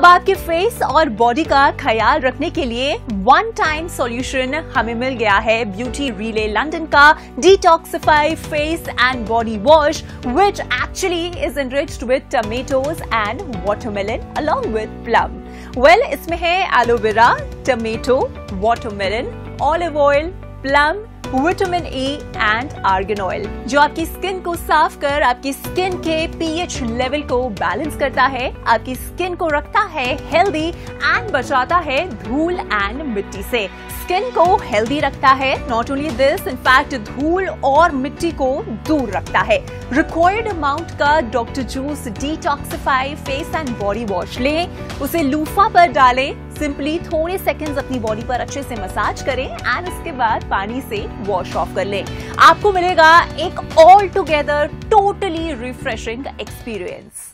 अब आपके फेस और बॉडी का ख्याल रखने के लिए वन टाइम सॉल्यूशन हमें मिल गया है ब्यूटी रिले लंदन का detoxify face and body wash which actually is enriched with tomatoes and watermelon along with plum well इसमें है aloe vera tomato watermelon olive oil plum, vitamin A and argan oil जो आपकी skin को साफ़ कर, आपकी skin के pH level को बैलेंस करता है, आपकी स्किन को रखता है हेल्दी एंड बचाता है धूल एंड मिट्टी से। स्किन को हेल्दी रखता है नॉट ओनली दिस इनफैक्ट धूल और मिट्टी को दूर रखता है। रिक्वायर्ड अमाउंट का doctor juice detoxify face and body wash लें, उसे लूफा पर डालें सिंपली थोड़े सेकंड्स अपनी बॉडी पर अच्छे से मसाज करें एंड उसके बाद पानी से वॉश ऑफ़ कर लें। आपको मिलेगा एक all together totally refreshing experience